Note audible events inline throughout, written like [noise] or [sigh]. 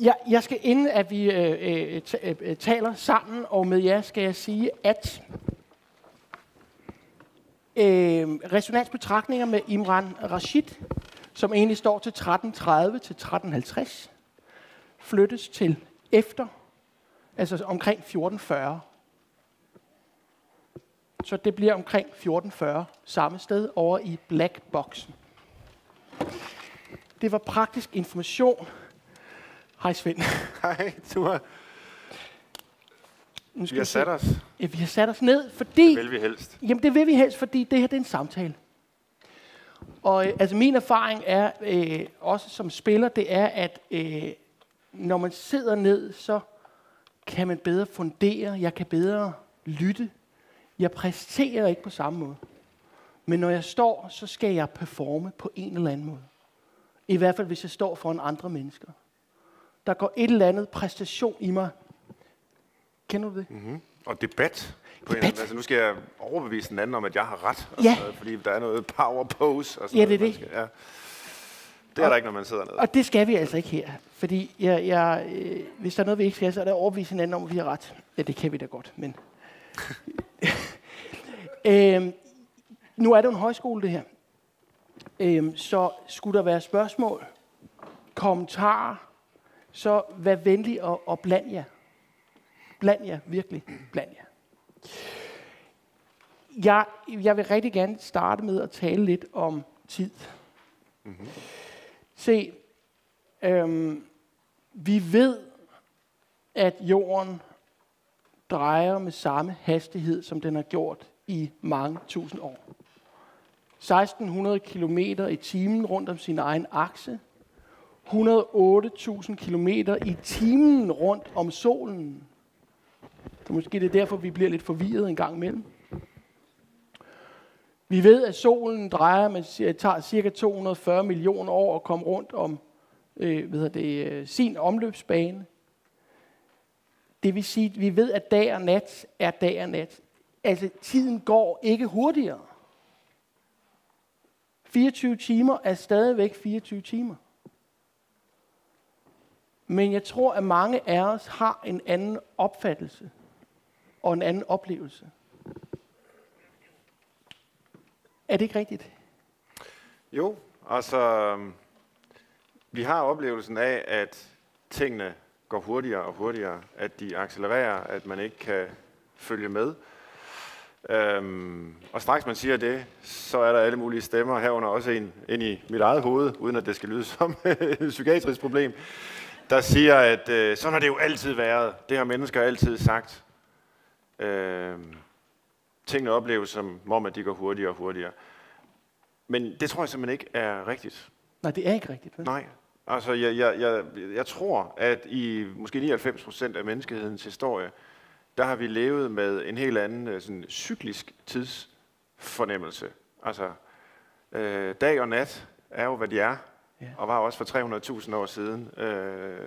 Jeg, jeg skal inden at vi øh øh, øh, øh, taler sammen og med jer, skal jeg sige, at øh, resonansbetragtninger med Imran Rashid, som egentlig står til 13.30 til 13.50, flyttes til efter, altså omkring 14.40. Så det bliver omkring 14.40 samme sted over i Black Boxen. Det var praktisk information. Hej Svend. Hej, du har, Nu skal vi har sat os. Ja, vi har sat os ned, fordi... Vil vi helst. Jamen, det vil vi helst, fordi det her det er en samtale. Og øh, altså, min erfaring er, øh, også som spiller, det er, at øh, når man sidder ned, så kan man bedre fundere, jeg kan bedre lytte. Jeg præsterer ikke på samme måde. Men når jeg står, så skal jeg performe på en eller anden måde. I hvert fald, hvis jeg står foran andre mennesker. Der går et eller andet præstation i mig. Kender du det? Mm-hmm. Og debat. På Debat. En, anden- altså, nu skal jeg overbevise den anden om, at jeg har ret. Og Ja. noget, fordi der er noget power pose. Og sådan Ja, det er noget, det. Skal, ja. Det er der ikke, når man sidder nede. Og det skal vi altså ikke her. Fordi jeg, jeg, øh, hvis der er noget, vi ikke skal, så er det at overbevise hinanden om, at vi har ret. Ja, det kan vi da godt, men... [laughs] øhm, nu er det jo en højskole, det her. Øhm, så skulle der være spørgsmål, kommentarer, så vær venlig og, og bland jer. Bland jer, virkelig. Bland jer. Jeg, jeg vil rigtig gerne starte med at tale lidt om tid. Se, øhm, vi ved, at jorden drejer med samme hastighed, som den har gjort i mange tusind år. 1600 km i timen rundt om sin egen akse. 108.000 km i timen rundt om solen. Så måske det er derfor, vi bliver lidt forvirret en gang imellem. Vi ved, at solen drejer med, tager cirka 240 millioner år at komme rundt om øh, hvad hedder det, øh, sin omløbsbane. Det vil sige, at vi ved, at dag og nat er dag og nat. Altså, tiden går ikke hurtigere. 24 timer er stadigvæk 24 timer. Men jeg tror, at mange af os har en anden opfattelse og en anden oplevelse. Er det ikke rigtigt? Jo, altså, øhm, vi har oplevelsen af, at tingene går hurtigere og hurtigere, at de accelererer, at man ikke kan følge med. Øhm, og straks man siger det, så er der alle mulige stemmer, herunder også en ind i mit eget hoved, uden at det skal lyde som [laughs] et psykiatrisk problem, der siger, at øh, sådan har det jo altid været. Det har mennesker altid sagt. Øhm, tingene opleves som om, at de går hurtigere og hurtigere. Men det tror jeg simpelthen ikke er rigtigt. Nej, det er ikke rigtigt. Vel? Nej. Altså, jeg, jeg, jeg, jeg tror, at i måske 99 procent af menneskehedens historie, der har vi levet med en helt anden øh, sådan, cyklisk tidsfornemmelse. Altså, øh, dag og nat er jo, hvad de er, Ja. og var også for 300.000 år siden. Øh,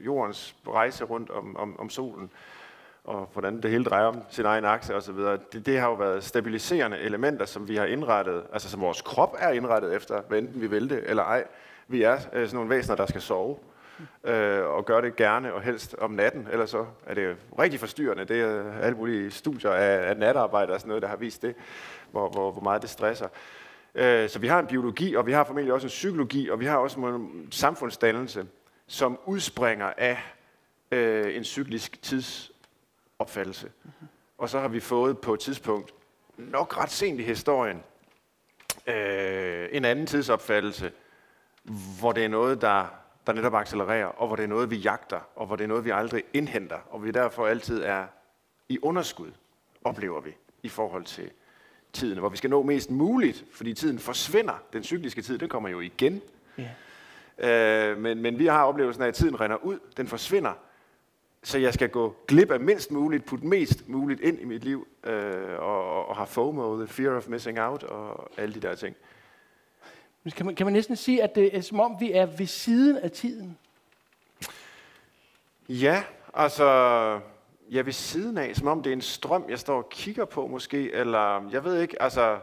jordens rejse rundt om, om, om solen, og hvordan det hele drejer om sin egen akse osv. Det, det har jo været stabiliserende elementer, som vi har indrettet, altså som vores krop er indrettet efter, hvad enten vi vil det eller ej. Vi er øh, sådan nogle væsener, der skal sove, øh, og gør det gerne og helst om natten, ellers så er det rigtig forstyrrende. Det er øh, alle mulige studier af, af natarbejde og sådan noget, der har vist det, hvor, hvor, hvor meget det stresser. Øh, Så vi har en biologi, og vi har formentlig også en psykologi, og vi har også en samfundsdannelse, som udspringer af øh, en cyklisk tidsopfattelse. Og så har vi fået på et tidspunkt, nok ret sent i historien, øh, en anden tidsopfattelse, hvor det er noget, der, der netop accelererer, og hvor det er noget, vi jagter, og hvor det er noget, vi aldrig indhenter, og vi derfor altid er i underskud, oplever vi, i forhold til tiden, hvor vi skal nå mest muligt, fordi tiden forsvinder. Den cykliske tid, den kommer jo igen. Ja. Øh, men, men vi har oplevelsen af, at tiden render ud, den forsvinder, så jeg skal gå glip af mindst muligt, putte mest muligt ind i mit liv, øh, og, og, og have FOMO, the fear of missing out, og alle de der ting. Men Kan man, kan man næsten sige, at det er som om, vi er ved siden af tiden? Ja, altså, ja, ved siden af, som om det er en strøm, jeg står og kigger på måske, eller øhm, jeg ved ikke, altså,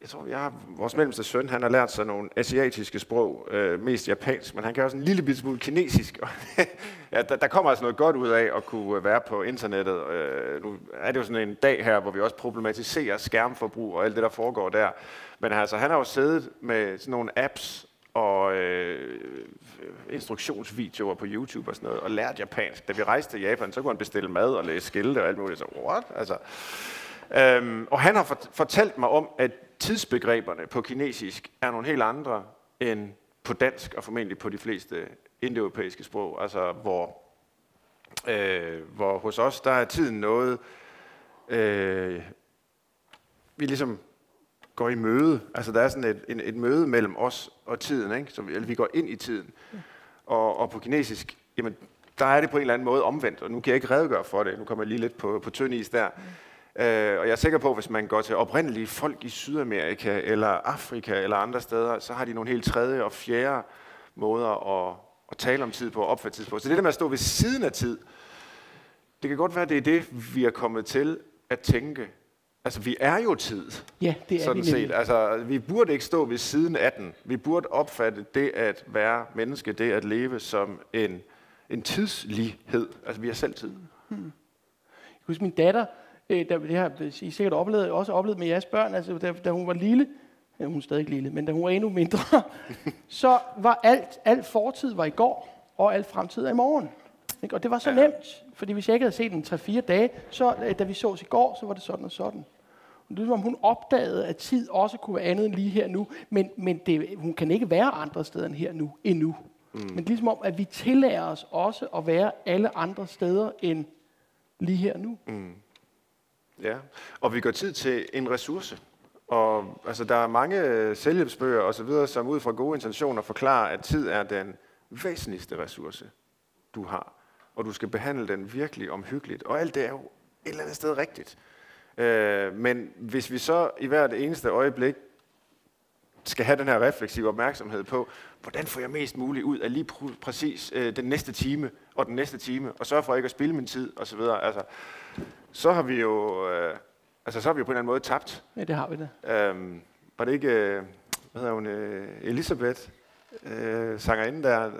jeg tror, jeg har, vores mellemste søn, han har lært sig nogle asiatiske sprog, øh, mest japansk, men han kan også en lille smule kinesisk. [laughs] ja, der, der kommer altså noget godt ud af at kunne øh, være på internettet. Øh, nu er det jo sådan en dag her, hvor vi også problematiserer skærmforbrug og alt det, der foregår der. Men altså, han har jo siddet med sådan nogle apps og øh, instruktionsvideoer på YouTube og sådan noget, og lært japansk. Da vi rejste til Japan, så kunne han bestille mad og læse skilte og alt muligt. Så, what? Altså, øhm, og han har fortalt mig om, at tidsbegreberne på kinesisk er nogle helt andre end på dansk, og formentlig på de fleste indoeuropæiske sprog. Altså, hvor, øh, hvor hos os, der er tiden noget, øh, vi ligesom går i møde. Altså, der er sådan et, et, et møde mellem os og tiden, ikke? Så vi, vi går ind i tiden. Og, og på kinesisk, jamen, der er det på en eller anden måde omvendt, og nu kan jeg ikke redegøre for det. Nu kommer jeg lige lidt på, på tynd is der. Øh, og jeg er sikker på, at hvis man går til oprindelige folk i Sydamerika, eller Afrika, eller andre steder, så har de nogle helt tredje og fjerde måder at, at tale om tid på, og opfatte tid på. Så det der med at stå ved siden af tid, det kan godt være, at det er det, vi er kommet til at tænke. Altså, vi er jo tid. Ja, det er sådan vi set. Altså, vi burde ikke stå ved siden af den. Vi burde opfatte det at være menneske, det at leve som en, en tidslighed. Altså, vi er selv tid. Hmm. Jeg husker min datter, øh, der, det har I sikkert oplevet, også oplevet med jeres børn, altså da, da hun var lille, ja, hun er stadig lille, men da hun var endnu mindre, [laughs] så var alt, alt fortid var i går, og alt fremtid er i morgen. Ikke? Og det var så ja. nemt, fordi hvis jeg ikke havde set den 3-4 dage, så øh, da vi sås i går, så var det sådan og sådan. Og det er som om hun opdagede, at tid også kunne være andet end lige her nu, men, men det, hun kan ikke være andre steder end her nu, endnu. Mm. Men ligesom om, at vi tillader os også at være alle andre steder end lige her nu. Mm. Ja, og vi går tid til en ressource. Og altså, der er mange selvhjælpsbøger og så videre, som ud fra gode intentioner forklarer, at tid er den væsentligste ressource, du har. Og du skal behandle den virkelig omhyggeligt. Og alt det er jo et eller andet sted rigtigt. Øh, men hvis vi så i hvert eneste øjeblik skal have den her refleksive opmærksomhed på, hvordan får jeg mest muligt ud af lige pr- præcis øh, den næste time og den næste time, og sørge for ikke at spille min tid osv., altså, så har vi jo, øh, altså så har vi jo på en eller anden måde tabt. Ja, det har vi da. Øhm, var det ikke, øh, hvad hedder hun, øh, Elisabeth, øh, sangerinde der,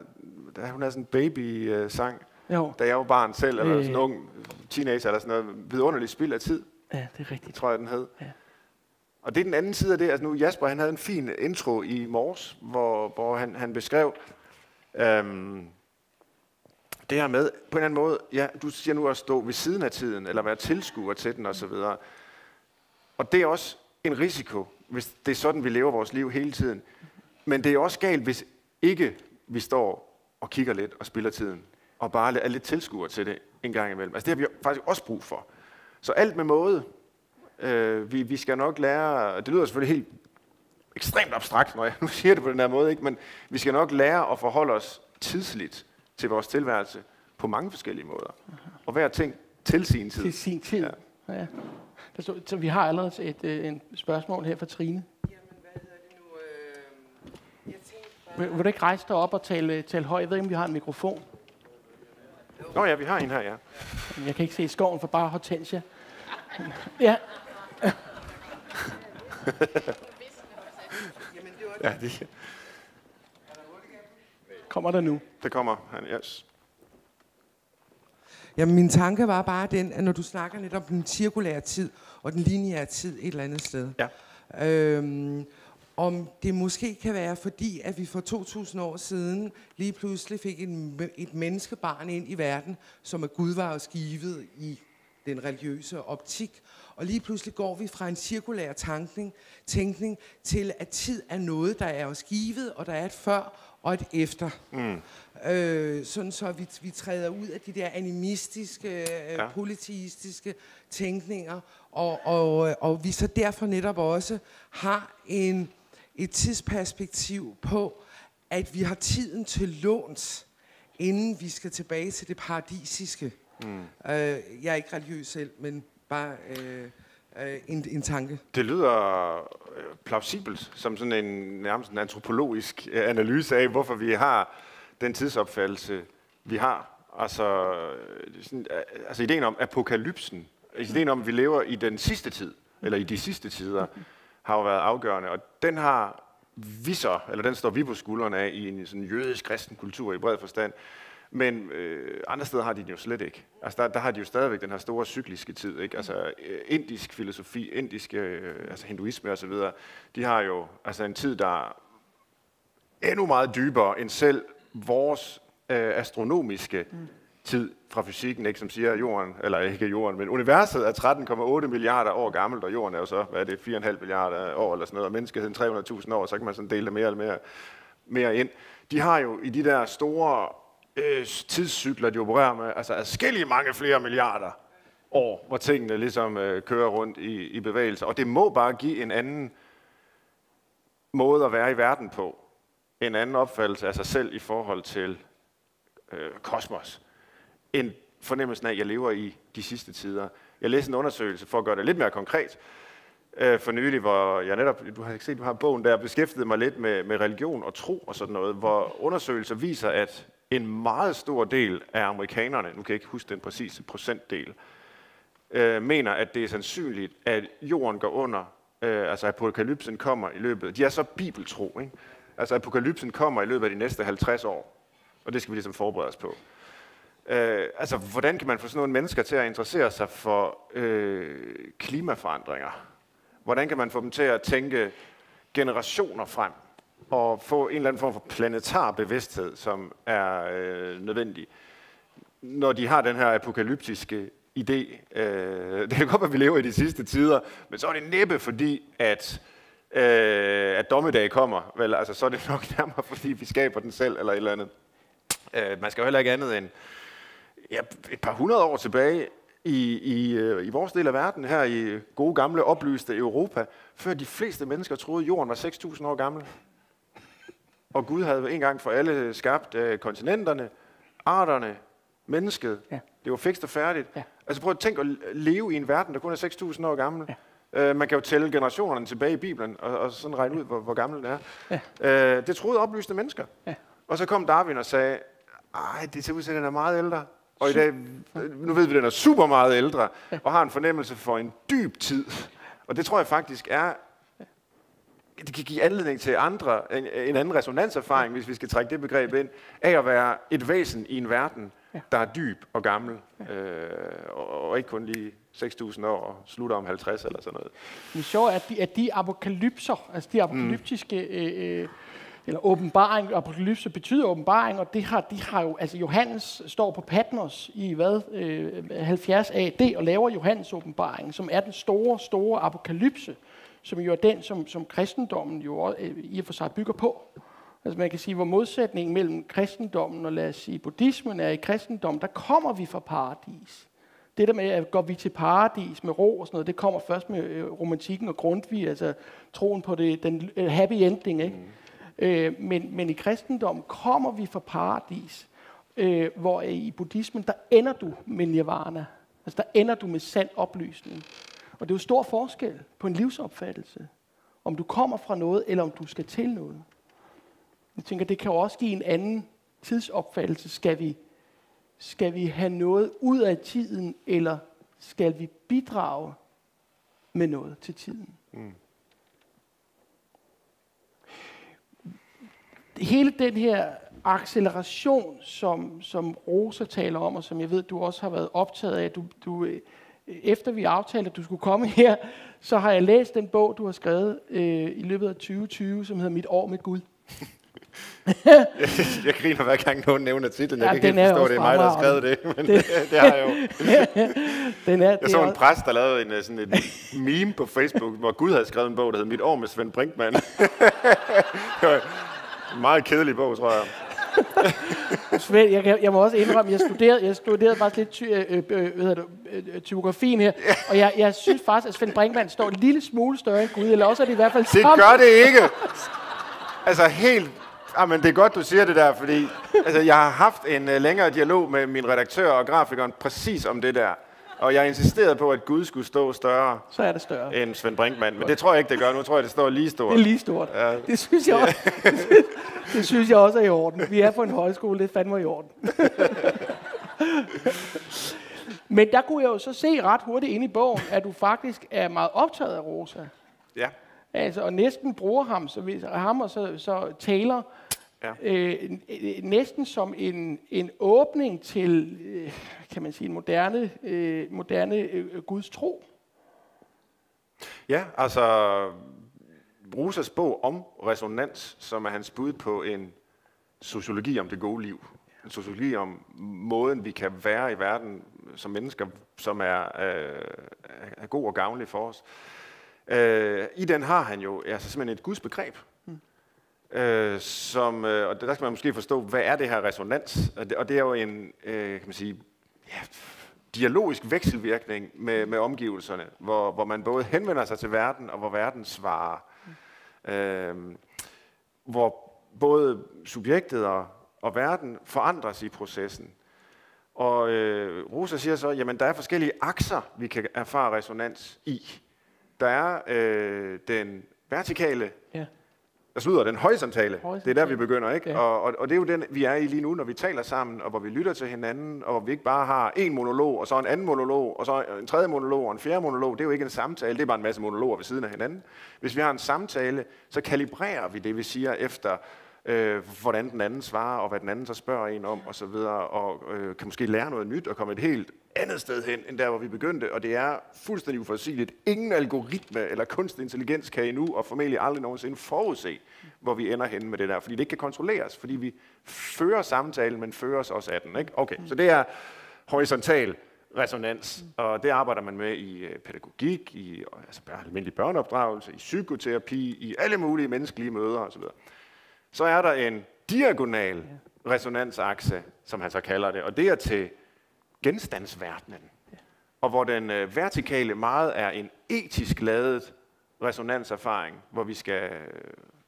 der, hun havde sådan en baby-sang, jo. da jeg var barn selv, eller øh. sådan en ung teenager, eller sådan noget, vidunderligt spild af tid. Ja, det er rigtigt. Tror jeg, den hed. Ja. Og det er den anden side af det. Altså nu, Jasper, han havde en fin intro i morges, hvor, hvor han, han beskrev, øhm, det her med, på en eller anden måde, ja, du siger nu at stå ved siden af tiden, eller være tilskuer til den osv. Og det er også en risiko, hvis det er sådan, vi lever vores liv hele tiden. Men det er også galt, hvis ikke vi står og kigger lidt og spiller tiden, og bare er lidt tilskuer til det en gang imellem. Altså det har vi faktisk også brug for. Så alt med måde. Øh, vi, vi skal nok lære, det lyder selvfølgelig helt ekstremt abstrakt, når jeg nu [laughs] siger det på den her måde, ikke? men vi skal nok lære at forholde os tidsligt til vores tilværelse på mange forskellige måder. Og hver ting til sin tid. Til sin tid. Ja. ja. Så, så vi har allerede et, et, øh, et spørgsmål her fra Trine. Jamen, hvad hedder det nu? Øh, jeg tænkte vil, vil du ikke rejse dig op og tale, tale højt? Jeg ved ikke, om vi har en mikrofon. Nå ja, vi har en her, ja. Jeg kan ikke se skoven for bare hortensia. ja. [laughs] ja, det, Kommer der nu? Det kommer, han, yes. Jamen, min tanke var bare den, at når du snakker lidt om den cirkulære tid og den lineære tid et eller andet sted, ja. øhm, om det måske kan være fordi, at vi for 2000 år siden lige pludselig fik et, et menneskebarn ind i verden, som er Gud var skivet i den religiøse optik. Og lige pludselig går vi fra en cirkulær tankning, tænkning til, at tid er noget, der er os givet, og der er et før og et efter. Mm. Øh, sådan så vi, vi træder ud af de der animistiske, øh, ja. politistiske tænkninger, og, og, og vi så derfor netop også har en, et tidsperspektiv på, at vi har tiden til låns, inden vi skal tilbage til det paradisiske. Mm. Øh, jeg er ikke religiøs selv, men bare... Øh, øh, en, en tanke. Det lyder øh, plausibelt, som sådan en nærmest en antropologisk øh, analyse af, hvorfor vi har den tidsopfattelse, vi har. Altså, sådan, altså ideen om apokalypsen, ideen om, at vi lever i den sidste tid, eller i de sidste tider, har jo været afgørende, og den har vi så, eller den står vi på skuldrene af i en sådan jødisk kristen kultur i bred forstand. Men øh, andre steder har de den jo slet ikke. Altså der, der har de jo stadigvæk den her store cykliske tid. Ikke? Altså øh, indisk filosofi, indisk øh, altså hinduisme osv., de har jo altså en tid, der er endnu meget dybere end selv vores øh, astronomiske mm tid fra fysikken, ikke, som siger, at jorden, eller ikke jorden, men universet er 13,8 milliarder år gammelt, og jorden er jo så, hvad er det, 4,5 milliarder år eller sådan noget, og menneskeheden 300.000 år, så kan man sådan dele det mere eller mere, mere ind. De har jo i de der store øh, tidscykler, de opererer med, altså adskillige mange flere milliarder år, hvor tingene ligesom øh, kører rundt i, i bevægelse. Og det må bare give en anden måde at være i verden på. En anden opfattelse af sig selv i forhold til øh, kosmos. En fornemmelse af, at jeg lever i de sidste tider. Jeg læste en undersøgelse for at gøre det lidt mere konkret øh, for nylig, hvor jeg netop, du har ikke set, du har bogen der, beskæftiget mig lidt med, med religion og tro og sådan noget, hvor undersøgelser viser, at en meget stor del af amerikanerne, nu kan jeg ikke huske den præcise procentdel, øh, mener, at det er sandsynligt, at jorden går under, øh, altså apokalypsen kommer i løbet, de er så bibeltro, ikke? altså apokalypsen kommer i løbet af de næste 50 år, og det skal vi ligesom forberede os på. Øh, altså, hvordan kan man få sådan nogle mennesker til at interessere sig for øh, klimaforandringer? Hvordan kan man få dem til at tænke generationer frem? og få en eller anden form for planetar bevidsthed, som er øh, nødvendig. Når de har den her apokalyptiske idé. Øh, [laughs] det kan godt være, at vi lever i de sidste tider, men så er det næppe fordi, at, øh, at dommedag kommer. Vel, altså, så er det nok nærmere, fordi vi skaber den selv, eller et eller andet. Øh, man skal jo heller ikke andet end ja, et par hundrede år tilbage i, i, øh, i vores del af verden, her i gode gamle oplyste Europa, før de fleste mennesker troede, at jorden var 6.000 år gammel. Og Gud havde en gang for alle skabt øh, kontinenterne, arterne, mennesket. Ja. Det var fikst og færdigt. Ja. Altså prøv at tænke at leve i en verden, der kun er 6.000 år gammel. Ja. Øh, man kan jo tælle generationerne tilbage i Bibelen, og, og sådan regne ud, hvor, hvor gammel den er. Ja. Øh, det troede oplyste mennesker. Ja. Og så kom Darwin og sagde, ej, det ser ud til, at den er meget ældre. Og i dag, nu ved vi, at den er super meget ældre, og har en fornemmelse for en dyb tid. Og det tror jeg faktisk er det kan give anledning til andre, en, en anden resonanserfaring, hvis vi skal trække det begreb ind, af at være et væsen i en verden, der er dyb og gammel, øh, og, og ikke kun lige 6.000 år og slutter om 50 eller sådan noget. Det er sjovt, at de, at de apokalypser, altså de apokalyptiske, mm. øh, eller åbenbaring, apokalypse betyder åbenbaring, og det har, de har jo, altså Johannes står på Patmos i hvad, øh, 70 AD og laver Johannes åbenbaring, som er den store, store apokalypse som jo er den, som, som kristendommen jo øh, i og for sig bygger på. Altså man kan sige, hvor modsætningen mellem kristendommen og lad os sige buddhismen er i kristendommen, der kommer vi fra paradis. Det der med, at går vi til paradis med ro og sådan noget, det kommer først med øh, romantikken og Grundtvig, altså troen på det, den øh, happy ending. Ikke? Mm. Øh, men, men i kristendommen kommer vi fra paradis, øh, hvor i buddhismen, der ender du med nirvana. Altså der ender du med sand oplysning. Og det er jo stor forskel på en livsopfattelse. Om du kommer fra noget, eller om du skal til noget. Jeg tænker, det kan jo også give en anden tidsopfattelse. Skal vi, skal vi have noget ud af tiden, eller skal vi bidrage med noget til tiden? Mm. Hele den her acceleration, som, som Rosa taler om, og som jeg ved, du også har været optaget af, du, du efter vi aftalte, at du skulle komme [laughs] her, så har jeg læst den bog, du har skrevet øh, i løbet af 2020, som hedder Mit år med Gud. jeg, [laughs] jeg griner hver gang nogen nævner titlen. Jeg ja, kan ikke forstå, det er mig, der har skrevet det. [laughs] Men det, det har jeg jo. den er, jeg så en præst, der lavede en, sådan en meme på Facebook, hvor Gud havde skrevet en bog, der hed Mit år med Svend Brinkmann. Meget kedelig bog, tror jeg. [laughs] Svend, jeg, jeg må også indrømme, jeg studerede, jeg studerede faktisk lidt ty, øh, øh, øh, øh, typografien her, og jeg, jeg synes faktisk, at Svend Brinkmann står en lille smule større end Gud, eller også er det i hvert fald Det samme. gør det ikke! Altså helt Jamen, ah, det er godt, du siger det der, fordi altså, jeg har haft en uh, længere dialog med min redaktør og grafikeren præcis om det der. Og jeg insisterede på, at Gud skulle stå større, så er det større. end Svend Brinkmann. Men det tror jeg ikke, det gør. Nu tror jeg, det står lige stort. Det er lige stort. Ja. Det, synes jeg også, [laughs] det synes jeg også er i orden. Vi er på en højskole, det er fandme i orden. [laughs] Men der kunne jeg jo så se ret hurtigt ind i bogen, at du faktisk er meget optaget af Rosa. Ja. Altså, og næsten bruger ham, så vi, ham og så, så taler ja. øh, næsten som en, en åbning til, øh, kan man sige, en moderne, øh, moderne øh, Guds tro. Ja, altså Brusers bog om resonans, som er hans bud på en sociologi om det gode liv. En sociologi om måden, vi kan være i verden som mennesker, som er, øh, er god og gavnlig for os. Øh, I den har han jo altså simpelthen et Guds begreb, mm øh, som, øh, og der skal man måske forstå, hvad er det her resonans? Og det, og det er jo en, øh, kan man sige, ja, dialogisk vekselvirkning med, med omgivelserne, hvor, hvor man både henvender sig til verden, og hvor verden svarer. Øh, hvor både subjektet og, og verden forandres i processen. Og øh, Rosa siger så, jamen der er forskellige akser, vi kan erfare resonans i. Der er øh, den vertikale, ja altså lyder den horisontale. horisontale. Det er der, vi begynder, ikke? Ja. Og, og, og det er jo den, vi er i lige nu, når vi taler sammen, og hvor vi lytter til hinanden, og hvor vi ikke bare har en monolog, og så en anden monolog, og så en tredje monolog, og en fjerde monolog. Det er jo ikke en samtale, det er bare en masse monologer ved siden af hinanden. Hvis vi har en samtale, så kalibrerer vi det, vi siger efter øh, hvordan den anden svarer, og hvad den anden så spørger en om, og så videre, og øh, kan måske lære noget nyt, og komme et helt andet sted hen, end der, hvor vi begyndte, og det er fuldstændig uforudsigeligt. Ingen algoritme eller kunstig intelligens kan endnu, og formentlig aldrig nogensinde forudse, hvor vi ender hen med det der, fordi det ikke kan kontrolleres, fordi vi fører samtalen, men fører os også af den. Ikke? Okay, så det er horisontal resonans, og det arbejder man med i øh, pædagogik, i altså almindelig børneopdragelse, i psykoterapi, i alle mulige menneskelige møder osv. Så er der en diagonal resonansakse, som han så kalder det, og det er til genstandsverdenen. Og hvor den øh, vertikale meget er en etisk ladet resonanserfaring, hvor vi skal øh,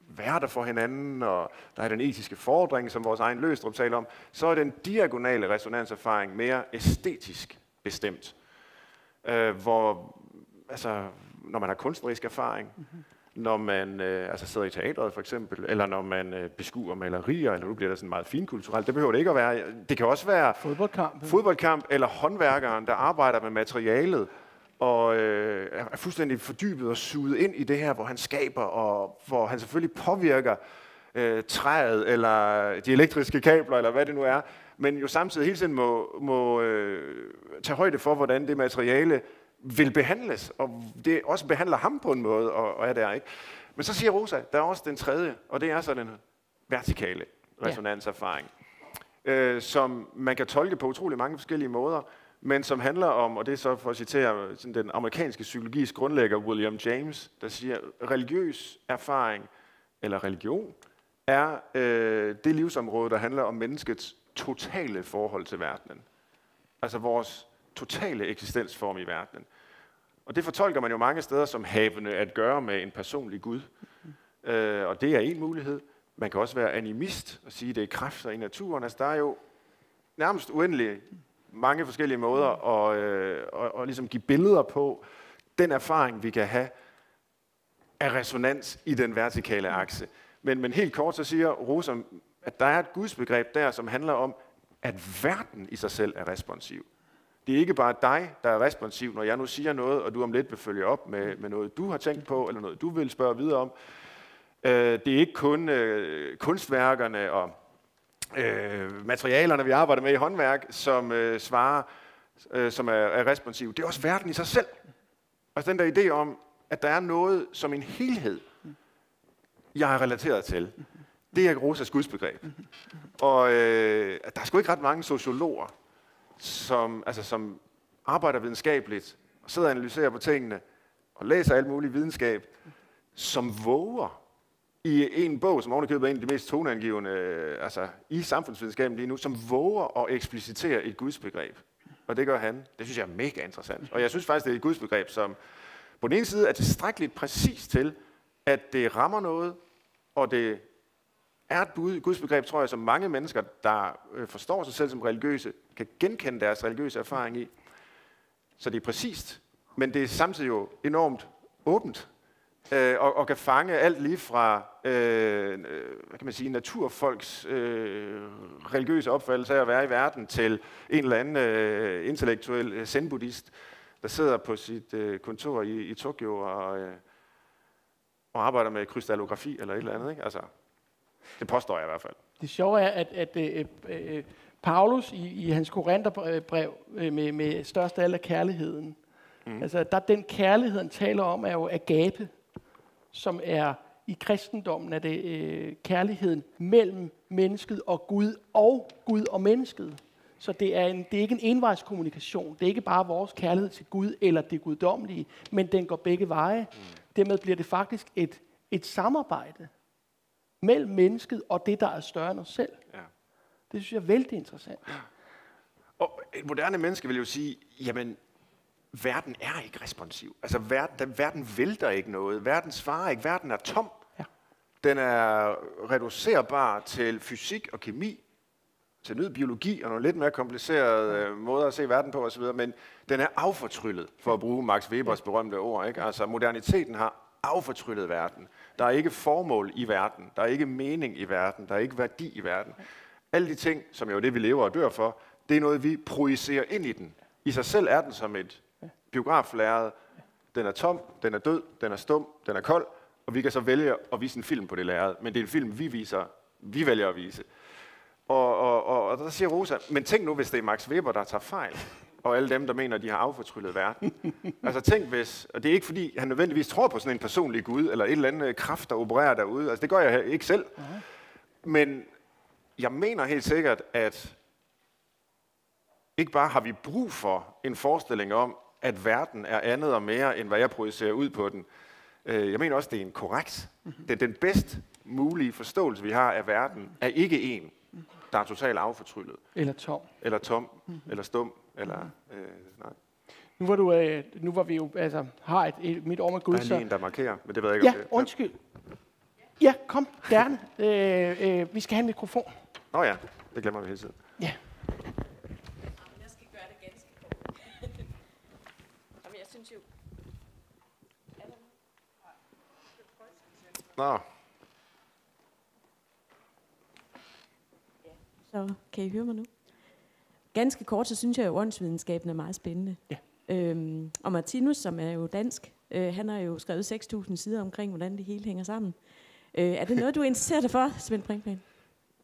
være der for hinanden, og der er den etiske fordring, som vores egen Løstrup taler om, så er den diagonale resonanserfaring mere æstetisk bestemt. Øh, hvor, altså, når man har kunstnerisk erfaring, mm-hmm når man øh, altså sidder i teatret for eksempel, eller når man øh, beskuer malerier, eller nu bliver det sådan meget finkulturelt. Det behøver det ikke at være. Det kan også være fodboldkamp, fodboldkamp eller håndværkeren, der arbejder med materialet, og øh, er fuldstændig fordybet og suget ind i det her, hvor han skaber, og hvor han selvfølgelig påvirker øh, træet, eller de elektriske kabler, eller hvad det nu er, men jo samtidig hele tiden må, må øh, tage højde for, hvordan det materiale vil behandles, og det også behandler ham på en måde, og, og er der ikke. Men så siger Rosa, der er også den tredje, og det er så den vertikale resonanserfaring, ja. øh, som man kan tolke på utrolig mange forskellige måder, men som handler om, og det er så for at citere sådan den amerikanske psykologis grundlægger William James, der siger, religiøs erfaring eller religion er øh, det livsområde, der handler om menneskets totale forhold til verdenen. Altså vores totale eksistensform i verdenen. Og det fortolker man jo mange steder som havende at gøre med en personlig Gud. Øh, og det er en mulighed. Man kan også være animist og sige, at det er kræfter i naturen. Altså, der er jo nærmest uendelige mange forskellige måder at, øh, og, og ligesom give billeder på den erfaring, vi kan have af resonans i den vertikale akse. Men, men helt kort så siger Rosa, at der er et gudsbegreb der, som handler om, at verden i sig selv er responsiv. Det er ikke bare dig, der er responsiv, når jeg nu siger noget, og du om lidt vil følge op med, med noget, du har tænkt på, eller noget, du vil spørge videre om. Øh, det er ikke kun øh, kunstværkerne og øh, materialerne, vi arbejder med i håndværk, som øh, svarer, øh, som er, er responsiv. Det er også verden i sig selv. Altså den der idé om, at der er noget som en helhed, jeg er relateret til. Det er Rosas gudsbegreb. Og øh, der er sgu ikke ret mange sociologer, som, altså, som arbejder videnskabeligt, og sidder og analyserer på tingene, og læser alt muligt videnskab, som våger i en bog, som ovenikøbet er en af de mest toneangivende øh, altså, i samfundsvidenskaben lige nu, som våger at eksplicitere et gudsbegreb. Og det gør han. Det synes jeg er mega interessant. Og jeg synes faktisk, det er et gudsbegreb, som på den ene side er tilstrækkeligt præcis til, at det rammer noget, og det er et gudsbegreb, tror jeg, som mange mennesker, der øh, forstår sig selv som religiøse, kan genkende deres religiøse erfaring i. Så det er præcist, men det er samtidig jo enormt åbent, øh, og, og kan fange alt lige fra øh, øh hvad kan man sige, naturfolks øh, religiøse opfattelse af at være i verden, til en eller anden øh, intellektuel øh, zen-buddhist, der sidder på sit øh, kontor i, i Tokyo og, øh, og arbejder med krystallografi eller et eller andet. Ikke? Altså, det påstår jeg i hvert fald. Det sjove er, at, at øh, øh, Paulus i, i hans Korintherbrev øh, med, med størst af af kærligheden, mm. altså der den kærlighed, han taler om, er jo agape, som er i kristendommen, er det øh, kærligheden mellem mennesket og Gud, og Gud og mennesket. Så det er, en, det er ikke en envejskommunikation. Det er ikke bare vores kærlighed til Gud eller det guddommelige, men den går begge veje. Mm. Dermed bliver det faktisk et, et samarbejde mellem mennesket og det, der er større end os selv. Ja. Det synes jeg er vældig interessant. Ja. Og et moderne menneske vil jo sige, jamen, verden er ikke responsiv. Altså, verden, den, verden vælter ikke noget. Verden svarer ikke. Verden er tom. Ja. Den er reducerbar til fysik og kemi, til ny biologi og nogle lidt mere komplicerede øh, måder at se verden på osv., men den er affortryllet, for at bruge Max Webers berømte ord. Ikke? Altså, moderniteten har affortryllet verden. Der er ikke formål i verden. Der er ikke mening i verden. Der er ikke værdi i verden. Alle de ting, som jo er det, vi lever og dør for, det er noget, vi projicerer ind i den. I sig selv er den som et biograflærred. Den er tom, den er død, den er stum, den er kold, og vi kan så vælge at vise en film på det lærred. Men det er en film, vi viser, vi vælger at vise. Og, og, og, og der siger Rosa, men tænk nu, hvis det er Max Weber, der tager fejl og alle dem, der mener, at de har affortryllet verden. [laughs] altså tænk hvis, og det er ikke fordi, han nødvendigvis tror på sådan en personlig Gud, eller et eller andet øh, kraft, der opererer derude. Altså det gør jeg ikke selv. Uh-huh. Men jeg mener helt sikkert, at ikke bare har vi brug for en forestilling om, at verden er andet og mere, end hvad jeg projicerer ud på den. Øh, jeg mener også, det er en korrekt. Det er den bedst mulige forståelse, vi har af verden, er ikke en, der er totalt affortryllet. Eller tom. Eller tom, mm. eller stum, eller... Mm. Øh, nej. Nu var, du, øh, nu var vi jo, altså, har et, et mit år med Gud, Der er lige en, der markerer, men det ved jeg ikke, ja, om det undskyld. Ja, kom, gerne. øh, øh, vi skal have en mikrofon. Nå ja, det glemmer vi hele tiden. Ja. Jeg skal gøre det ganske kort. Jamen, jeg synes jo... Nå, Så kan I høre mig nu? Ganske kort, så synes jeg jo, at åndsvidenskaben er meget spændende. Ja. Øhm, og Martinus, som er jo dansk, øh, han har jo skrevet 6.000 sider omkring, hvordan det hele hænger sammen. Øh, er det noget, du interesserer dig for, Svend Brinkmann?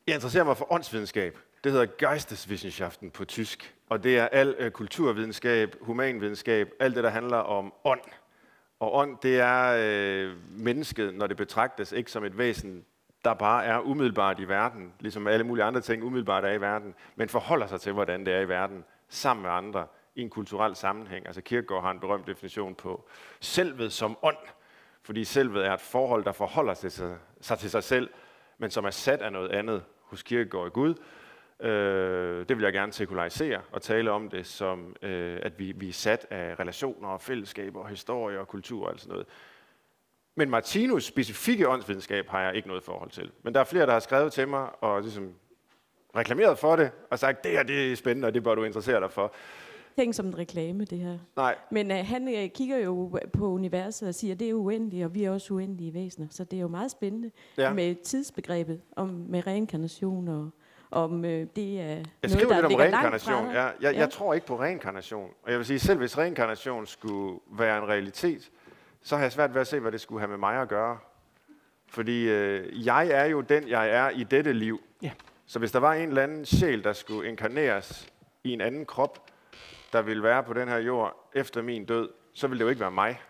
Jeg interesserer mig for åndsvidenskab. Det hedder Geisteswissenschaften på tysk. Og det er al øh, kulturvidenskab, humanvidenskab, alt det, der handler om ånd. Og ånd, det er øh, mennesket, når det betragtes ikke som et væsen, der bare er umiddelbart i verden, ligesom alle mulige andre ting umiddelbart er i verden, men forholder sig til, hvordan det er i verden, sammen med andre, i en kulturel sammenhæng. Altså Kierkegaard har en berømt definition på selvet som ånd, fordi selvet er et forhold, der forholder sig, sig til sig selv, men som er sat af noget andet hos Kierkegaard i Gud. Øh, det vil jeg gerne sekularisere og tale om det som, øh, at vi, vi er sat af relationer og fællesskaber og historie og kultur og alt sådan noget. Men Martinus specifikke åndsvidenskab har jeg ikke noget forhold til. Men der er flere, der har skrevet til mig og ligesom reklameret for det, og sagt, det her det er spændende, og det bør du interessere dig for. Tænk som en reklame, det her. Nej. Men uh, han uh, kigger jo på universet og siger, at det er uendeligt, og vi er også uendelige væsener. Så det er jo meget spændende ja. med tidsbegrebet, om med reinkarnation og om øh, det er jeg noget, der lidt om reinkarnation. Ja, jeg, ja. jeg tror ikke på reinkarnation. Og jeg vil sige, selv hvis reinkarnation skulle være en realitet, så har jeg svært ved at se, hvad det skulle have med mig at gøre. Fordi øh, jeg er jo den, jeg er i dette liv. Ja. Så hvis der var en eller anden sjæl, der skulle inkarneres i en anden krop, der ville være på den her jord efter min død, så ville det jo ikke være mig.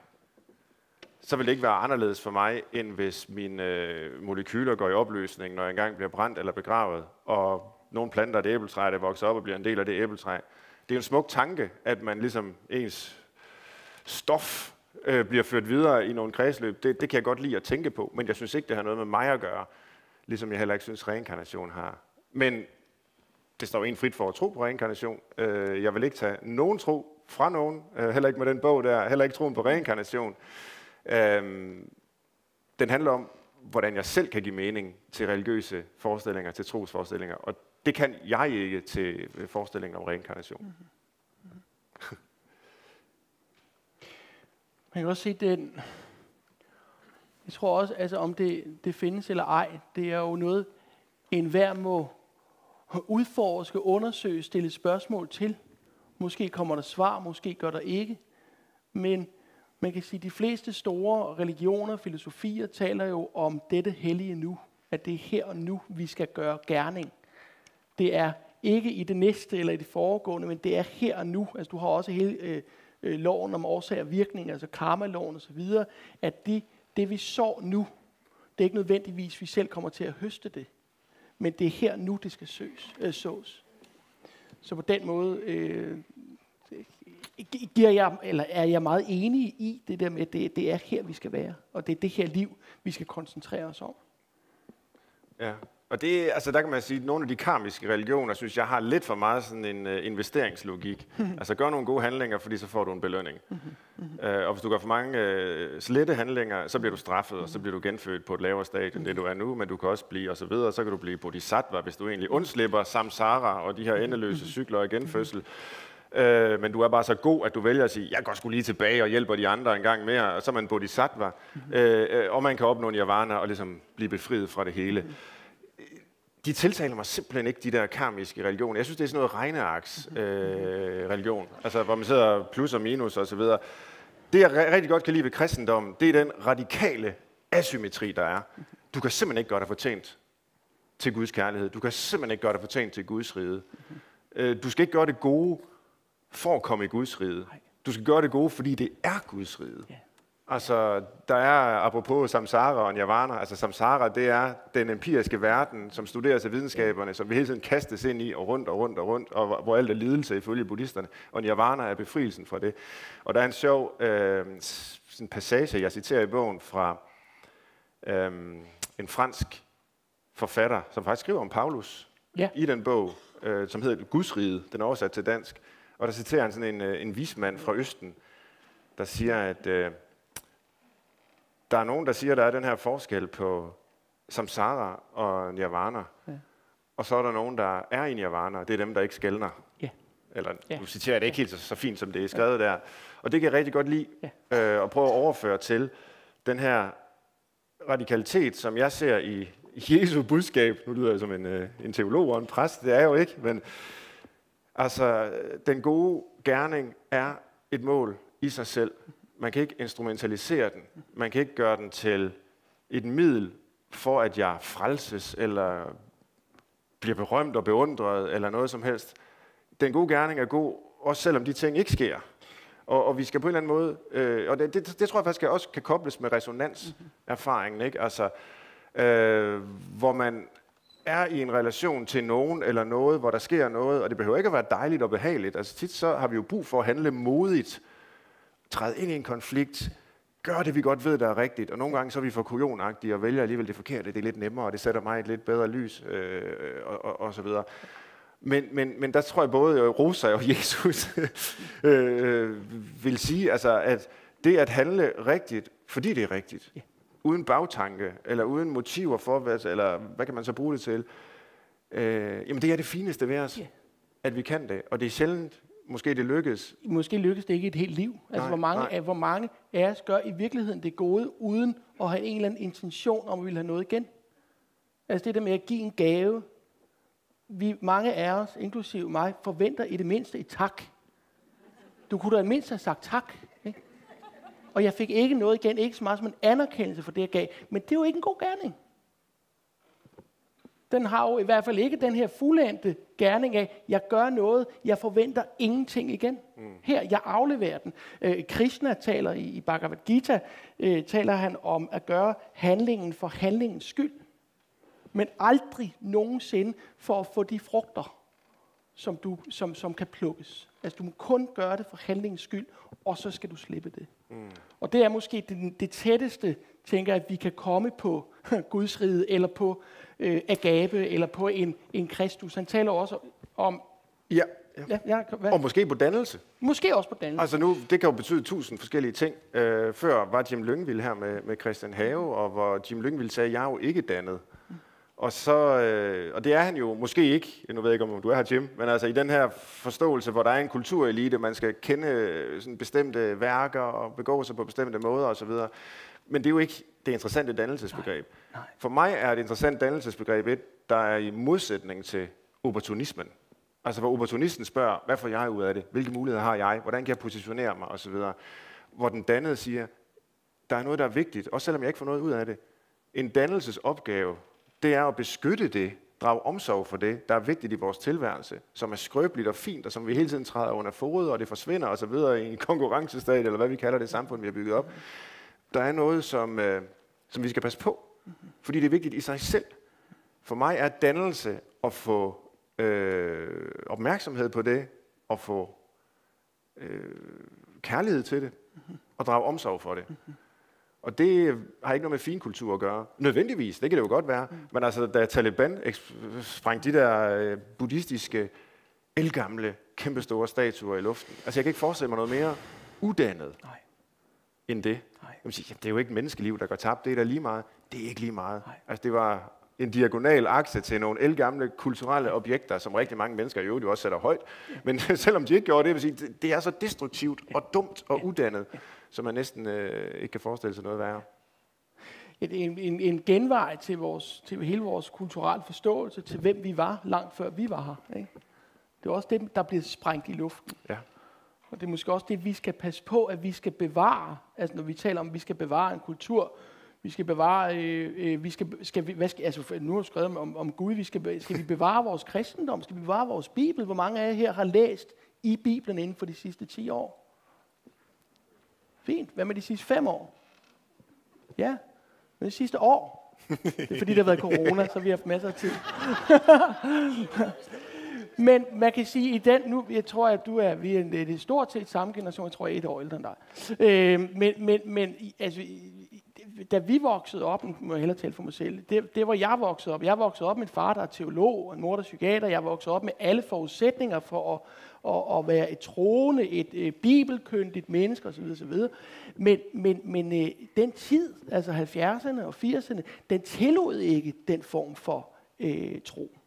Så ville det ikke være anderledes for mig, end hvis mine øh, molekyler går i opløsning, når jeg engang bliver brændt eller begravet, og nogle planter et æbletræ, der vokser op og bliver en del af det æbletræ. Det er en smuk tanke, at man ligesom ens stof øh, bliver ført videre i nogle kredsløb, det, det kan jeg godt lide at tænke på, men jeg synes ikke, det har noget med mig at gøre, ligesom jeg heller ikke synes, reinkarnation har. Men det står en frit for at tro på reinkarnation. Øh, jeg vil ikke tage nogen tro fra nogen, øh, heller ikke med den bog der, heller ikke troen på reinkarnation. Øh, den handler om, hvordan jeg selv kan give mening til religiøse forestillinger, til trosforestillinger, og det kan jeg ikke til øh, forestillinger om reinkarnation. Mm-hmm. Man kan også se den, jeg tror også, altså om det, det findes eller ej, det er jo noget, enhver må udforske, undersøge, stille spørgsmål til. Måske kommer der svar, måske gør der ikke. Men man kan sige, at de fleste store religioner og filosofier taler jo om dette hellige nu. At det er her og nu, vi skal gøre gerning. Det er ikke i det næste eller i det foregående, men det er her og nu. Altså, du har også hele øh, øh, loven om årsag og virkning, altså karmaloven osv., at de, det vi så nu, det er ikke nødvendigvis, vi selv kommer til at høste det, men det er her nu, det skal søs, øh, sås. Så på den måde øh, giver jeg, eller er jeg meget enig i det der med, at det, det er her, vi skal være, og det er det her liv, vi skal koncentrere os om. Ja, og det, altså der kan man sige, at nogle af de karmiske religioner, synes jeg, har lidt for meget sådan en uh, investeringslogik. altså gør nogle gode handlinger, fordi så får du en belønning. uh, og hvis du gør for mange uh, slette handlinger, så bliver du straffet, og så bliver du genfødt på et lavere stadie, end det du er nu, men du kan også blive, og så videre, så kan du blive bodhisattva, hvis du egentlig undslipper samsara og de her endeløse cykler og genfødsel. Uh, men du er bare så god, at du vælger at sige, jeg går sgu lige tilbage og hjælper de andre en gang mere, og så er man bodhisattva, uh, og man kan opnå nirvana og ligesom blive befriet fra det hele de tiltaler mig simpelthen ikke, de der karmiske religioner. Jeg synes, det er sådan noget regnearks øh, religion, altså hvor man sidder plus og minus og så videre. Det, jeg rigtig godt kan lide ved kristendom, det er den radikale asymmetri, der er. Du kan simpelthen ikke gøre dig fortjent til Guds kærlighed. Du kan simpelthen ikke gøre dig fortjent til Guds rige. Øh, du skal ikke gøre det gode for at komme i Guds rige. Du skal gøre det gode, fordi det er Guds rige. Altså, der er, apropos samsara og nirvana, altså samsara, det er den empiriske verden, som studeres af videnskaberne, som vi hele tiden kastes ind i, og rundt og rundt og rundt, og hvor alt er lidelse ifølge buddhisterne. Og nirvana er befrielsen fra det. Og der er en sjov øh, en passage, jeg citerer i bogen, fra øh, en fransk forfatter, som faktisk skriver om Paulus ja. i den bog, øh, som hedder Gudsriget, den er oversat til dansk. Og der citerer han sådan en, øh, en vismand fra Østen, der siger, at... Øh, der er nogen, der siger, at der er den her forskel på samsara og nirvana. Ja. Og så er der nogen, der er i nirvana, det er dem, der ikke skældner. Ja. Eller, ja. nu citerer jeg det ikke helt så, så fint, som det er skrevet ja. der. Og det kan jeg rigtig godt lide ja. øh, at prøve at overføre til den her radikalitet, som jeg ser i Jesu budskab. Nu lyder jeg som en, øh, en teolog og en præst, det er jeg jo ikke, men altså, den gode gerning er et mål i sig selv man kan ikke instrumentalisere den. Man kan ikke gøre den til et middel for, at jeg frelses, eller bliver berømt og beundret, eller noget som helst. Den gode gerning er god, også selvom de ting ikke sker. Og, og vi skal på en eller anden måde, øh, og det, det, det tror jeg faktisk også kan kobles med resonanserfaringen, ikke? Altså, øh, hvor man er i en relation til nogen eller noget, hvor der sker noget, og det behøver ikke at være dejligt og behageligt. Altså tit så har vi jo brug for at handle modigt, træde ind i en konflikt, gør det, vi godt ved, der er rigtigt. Og nogle gange så er vi for kujonagtige og vælger alligevel det forkerte. Det er lidt nemmere, og det sætter mig et lidt bedre lys, øh, og, og, og så videre. Men, men, men der tror jeg både Rosa og Jesus [laughs] øh, vil sige, altså, at det at handle rigtigt, fordi det er rigtigt, ja. uden bagtanke, eller uden motiver for, hvad, eller hvad kan man så bruge det til, øh, jamen det er det fineste ved os, ja. at vi kan det. Og det er sjældent, måske det lykkes. Måske lykkes det ikke et helt liv. Altså, nej, hvor, mange, nej. Af, hvor mange af os gør i virkeligheden det gode, uden at have en eller anden intention om at ville have noget igen. Altså det der med at give en gave. Vi, mange af os, inklusive mig, forventer i det mindste et tak. Du kunne da i det mindste have sagt tak. Ikke? Og jeg fik ikke noget igen, ikke så meget som en anerkendelse for det, jeg gav. Men det er jo ikke en god gerning den har jo i hvert fald ikke den her fuldendte gerning af, jeg gør noget, jeg forventer ingenting igen. Mm. Her, jeg afleverer den. Øh, Krishna taler i, i Bhagavad Gita, øh, taler han om at gøre handlingen for handlingens skyld. Men aldrig nogensinde for at få de frugter, som, du, som, som kan plukkes. Altså du må kun gøre det for handlingens skyld, og så skal du slippe det. Mm. Og det er måske det, det tætteste, tænker jeg, at vi kan komme på [laughs] Guds rige, eller på øh, agape, eller på en, en Kristus. Han taler også om... Ja, Ja, ja, hvad? Og måske på dannelse. Måske også på dannelse. Altså nu, det kan jo betyde tusind forskellige ting. Øh, før var Jim Lyngvild her med, med Christian Have, og hvor Jim Lyngvild sagde, jeg er jo ikke dannet. Og, så, øh, og det er han jo måske ikke, nu ved jeg ikke, om du er her, Jim, men altså i den her forståelse, hvor der er en kulturelite, man skal kende øh, sådan bestemte værker og begå sig på bestemte måder osv., men det er jo ikke det interessante dannelsesbegreb. Nej, nej. For mig er et interessant dannelsesbegreb et, der er i modsætning til opportunismen. Altså hvor opportunisten spørger, hvad får jeg ud af det? Hvilke muligheder har jeg? Hvordan kan jeg positionere mig? Og så videre. hvor den dannede siger, der er noget, der er vigtigt, også selvom jeg ikke får noget ud af det. En dannelsesopgave, det er at beskytte det, drage omsorg for det, der er vigtigt i vores tilværelse, som er skrøbeligt og fint, og som vi hele tiden træder under fod, og det forsvinder osv. i en konkurrencestat, eller hvad vi kalder det samfund, vi har bygget op. Der er noget, som, øh, som vi skal passe på, fordi det er vigtigt i sig selv. For mig er dannelse at få øh, opmærksomhed på det, og få øh, kærlighed til det, og drage omsorg for det. Og det har ikke noget med finkultur at gøre. Nødvendigvis, det kan det jo godt være. Mm. Men altså, da Taliban sprængte de der øh, buddhistiske, elgamle, kæmpestore statuer i luften. Altså, jeg kan ikke forestille mig noget mere uddannet Nej. End det. Nej. Jeg sige, jamen, det er jo ikke menneskeliv, der går tabt. Det er da lige meget. Det er ikke lige meget. Nej. Altså, det var en diagonal akse til nogle elgamle kulturelle objekter, som rigtig mange mennesker i øvrigt også sætter højt. Men [laughs] selvom de ikke gjorde det, vil sige, det er så destruktivt og dumt og uddannet, så man næsten øh, ikke kan forestille sig noget værre. En, en, en genvej til, vores, til hele vores kulturelle forståelse, til hvem vi var, langt før vi var her. Ikke? Det er også det, der bliver sprængt i luften. Ja. Og det er måske også det, vi skal passe på, at vi skal bevare. Altså når vi taler om, at vi skal bevare en kultur, vi skal bevare, øh, øh, vi skal, skal vi, hvad skal, altså nu har jeg skrevet om, om Gud, vi skal, skal vi bevare vores kristendom, skal vi bevare vores Bibel? Hvor mange af jer her har læst i Bibelen inden for de sidste 10 år? Fint. Hvad med de sidste 5 år? Ja, men de sidste år. Det er fordi, der har været corona, så vi har haft masser af tid. [laughs] Men man kan sige, i den nu, jeg tror, at du er, vi er lidt det er stort set samme generation, jeg tror, jeg er et år ældre end dig. Øh, men, men, men altså, da vi voksede op, nu må jeg hellere tale for mig selv, det, det var jeg voksede op. Jeg voksede op med en far, der er teolog, og en mor, der er psykiater. Jeg voksede op med alle forudsætninger for at, at, at være et troende, et, et bibelkyndigt menneske osv. osv. Men, men, men øh, den tid, altså 70'erne og 80'erne, den tillod ikke den form for øh, tro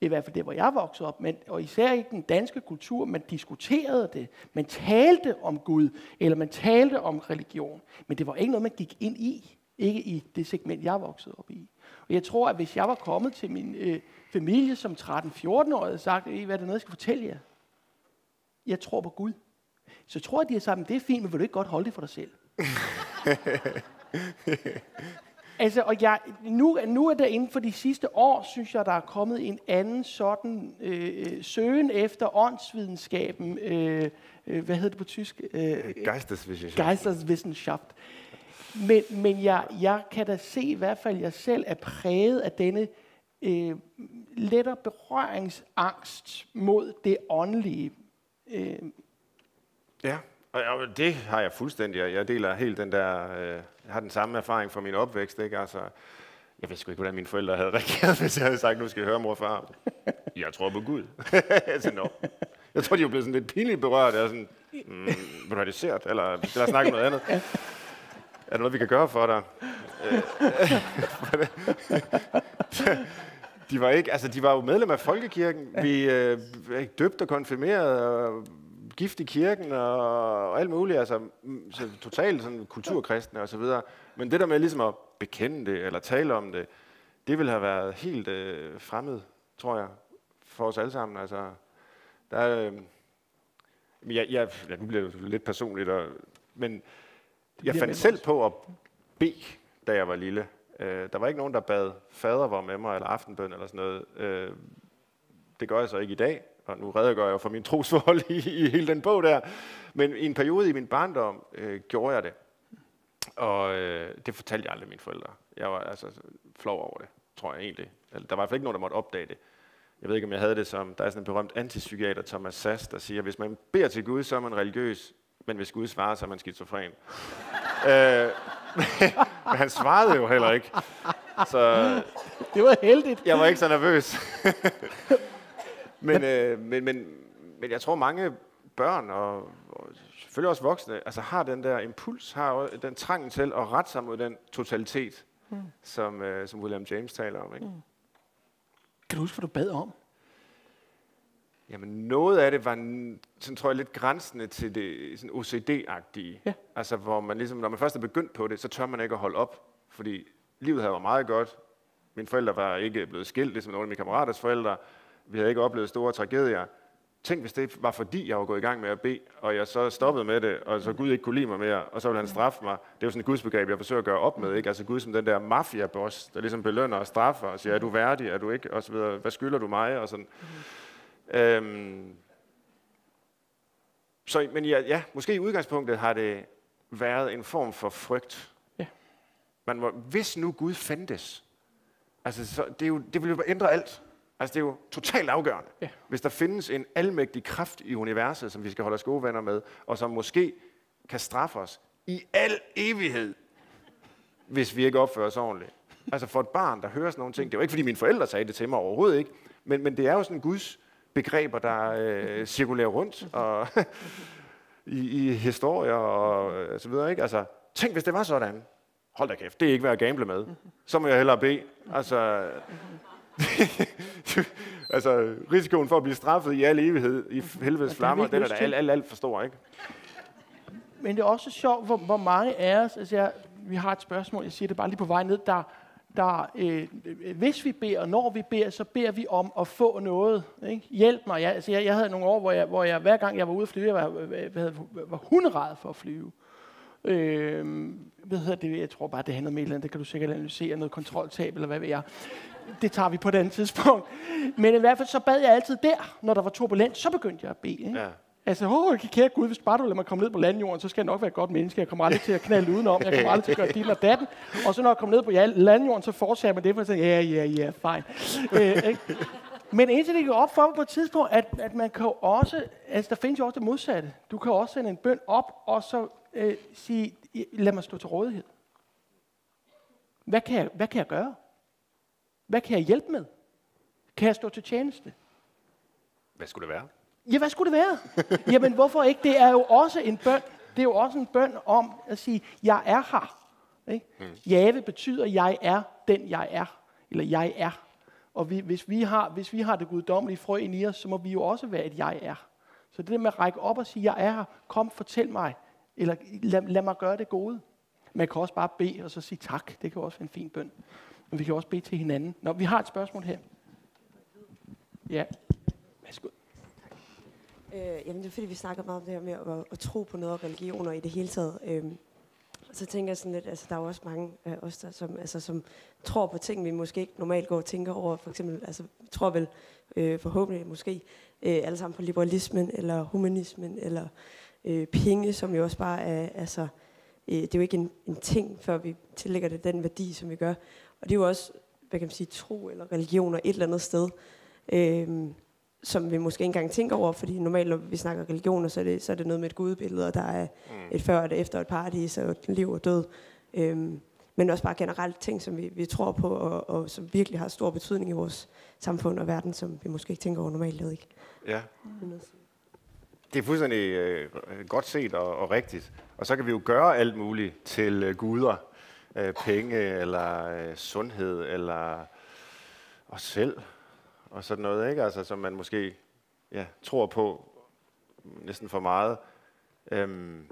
i hvert fald det, hvor jeg voksede op, men, og især i den danske kultur, man diskuterede det, man talte om Gud, eller man talte om religion, men det var ikke noget, man gik ind i, ikke i det segment, jeg voksede op i. Og jeg tror, at hvis jeg var kommet til min øh, familie som 13-14-årig og sagt, hvad er det noget, jeg skal fortælle jer? Jeg tror på Gud. Så tror jeg, de har sagt, det er fint, men vil du ikke godt holde det for dig selv? [laughs] Altså, og jeg, nu, nu er der inden for de sidste år, synes jeg, der er kommet en anden sådan øh, søgen efter åndsvidenskaben. Øh, øh, hvad hedder det på tysk? Øh, Geisteswissenschaft. Geisteswissenschaft. Men, men jeg, jeg kan da se, i hvert fald jeg selv er præget af denne øh, lettere berøringsangst mod det åndelige. Øh. Ja, og det har jeg fuldstændig. Jeg deler helt den der... Øh jeg har den samme erfaring fra min opvækst. Ikke? Altså, jeg ved sgu ikke, hvordan mine forældre havde reageret, [laughs] hvis jeg havde sagt, nu skal jeg høre mor og far. Jeg tror på Gud. [laughs] altså, no. Jeg tror, de var blevet sådan lidt pinligt berørt. Jeg er sådan, mm, vil du have dessert? Eller skal der snakke om noget andet? Er der noget, vi kan gøre for dig? [laughs] de var ikke, altså de var jo medlem af folkekirken. Vi øh, døbte og konfirmerede og gift i kirken og, og alt muligt, altså så totalt sådan kulturkristne og så videre. Men det der med ligesom at bekende det eller tale om det, det ville have været helt øh, fremmed, tror jeg, for os alle sammen. Altså, der er, øh, jeg, jeg, ja, nu bliver det lidt personligt, og, men jeg fandt selv på at bede, da jeg var lille. Øh, der var ikke nogen, der bad fader var med mig, eller aftenbøn, eller sådan noget. Øh, det gør jeg så ikke i dag, og nu redegør jeg for min trosforhold i, i hele den bog der, men i en periode i min barndom øh, gjorde jeg det. Og øh, det fortalte jeg aldrig mine forældre. Jeg var altså flov over det, tror jeg egentlig. Der var i hvert fald ikke nogen, der måtte opdage det. Jeg ved ikke, om jeg havde det som, der er sådan en berømt antipsykiater, Thomas Sass, der siger, hvis man beder til Gud, så er man religiøs, men hvis Gud svarer, så er man skizofren. [laughs] øh, men han svarede jo heller ikke. Så det var heldigt. Jeg var ikke så nervøs. [laughs] men, øh, men, men, men jeg tror, mange børn og, og selvfølgelig også voksne altså har den der impuls, har den trang til at rette sig mod den totalitet, mm. som, øh, som William James taler om. Ikke? Mm. Kan du huske, hvad du bad om? Jamen noget af det var, sådan tror jeg, lidt grænsende til det sådan OCD-agtige. Ja. Altså hvor man ligesom, når man først er begyndt på det, så tør man ikke at holde op. Fordi livet havde været meget godt. Mine forældre var ikke blevet skilt, ligesom nogle af mine kammeraters forældre. Vi havde ikke oplevet store tragedier. Tænk, hvis det var fordi, jeg var gået i gang med at bede, og jeg så stoppede med det, og så Gud ikke kunne lide mig mere, og så ville han straffe mig. Det er jo sådan et gudsbegreb, jeg forsøger at gøre op med. Ikke? Altså Gud som den der mafia-boss, der ligesom belønner og straffer og siger, er du værdig, er du ikke, og så videre. Hvad skylder du mig? Og sådan. Mm. Øhm, så, men ja, ja, måske i udgangspunktet har det været en form for frygt. Ja. Man må, hvis nu Gud fandtes, altså, så det, er jo, det ville jo ændre alt. Altså, det er jo totalt afgørende. Ja. Hvis der findes en almægtig kraft i universet, som vi skal holde os gode venner med, og som måske kan straffe os i al evighed, hvis vi ikke opfører os ordentligt. Altså for et barn, der hører sådan nogle ting, det er jo ikke, fordi mine forældre sagde det til mig overhovedet ikke, men, men det er jo sådan Guds begreber, der øh, cirkulerer rundt og [laughs] i, i historier og øh, så videre. Ikke? Altså, tænk, hvis det var sådan. Hold da kæft, det er ikke værd at gamble med. Så må jeg hellere bede. Altså, [laughs] [laughs] altså, risikoen for at blive straffet i al evighed i helvedes flammer, den er da alt, alt, alt for stor, ikke? Men det er også sjovt, hvor, hvor mange af os, altså jeg, vi har et spørgsmål, jeg siger det bare lige på vej ned, der, der øh, hvis vi beder, og når vi beder, så beder vi om at få noget. Ikke? Hjælp mig. Jeg, altså jeg, jeg havde nogle år, hvor jeg, hvor jeg hver gang jeg var ude at flyve, jeg var, var, var hunderad for at flyve. Øh, hvad hedder det? Jeg tror bare, det handler om et eller andet. Det kan du sikkert analysere. Noget kontroltab, eller hvad ved jeg det tager vi på et andet tidspunkt. Men i hvert fald så bad jeg altid der, når der var turbulent, så begyndte jeg at bede. Ikke? Ja. Altså, åh, kære Gud, hvis bare du lader mig komme ned på landjorden, så skal jeg nok være et godt menneske. Jeg kommer aldrig til at knalde udenom. Jeg kommer aldrig til at gøre dit og datten. Og så når jeg kommer ned på landjorden, så fortsætter man det, for at sige, ja, ja, ja, fine. øh, ikke? Men indtil det går op for mig på et tidspunkt, at, at man kan også, altså der findes jo også det modsatte. Du kan også sende en bøn op, og så øh, sige, lad mig stå til rådighed. Hvad kan jeg, hvad kan jeg gøre? Hvad kan jeg hjælpe med? Kan jeg stå til tjeneste? Hvad skulle det være? Ja, hvad skulle det være? Jamen, hvorfor ikke? Det er jo også en bøn. Det er jo også en bøn om at sige, jeg er her. Ikke? Hmm. Jave betyder, jeg er den, jeg er. Eller jeg er. Og vi, hvis, vi har, hvis vi har det guddommelige frø i os, så må vi jo også være et jeg er. Så det der med at række op og sige, jeg er her, kom, fortæl mig. Eller lad, lad mig gøre det gode. Man kan også bare bede og så sige tak. Det kan også være en fin bøn. Men vi kan også bede til hinanden. Nå, vi har et spørgsmål her. Ja, værsgo. Øh, jamen, det er fordi, vi snakker meget om det her med at, at tro på noget religioner i det hele taget. Øh, så tænker jeg sådan lidt, altså der er jo også mange af os, der, som, altså, som tror på ting, vi måske ikke normalt går og tænker over. For eksempel, altså tror vel øh, forhåbentlig måske øh, alle sammen på liberalismen, eller humanismen, eller øh, penge, som jo også bare er, altså, øh, det er jo ikke en, en ting, før vi tillægger det den værdi, som vi gør. Og det er jo også, hvad kan man sige, tro eller religioner et eller andet sted, øh, som vi måske ikke engang tænker over, fordi normalt, når vi snakker religioner, så er det, så er det noget med et gudbillede, og der er mm. et før og et efter et paradis, og et liv og død. Øh, men også bare generelt ting, som vi, vi tror på, og, og som virkelig har stor betydning i vores samfund og verden, som vi måske ikke tænker over normalt. Ikke? Ja. Det er fuldstændig øh, godt set og, og rigtigt. Og så kan vi jo gøre alt muligt til øh, guder øh, penge, eller øh, sundhed, eller os selv, og sådan noget, ikke? Altså, som man måske ja, tror på næsten for meget. Øhm,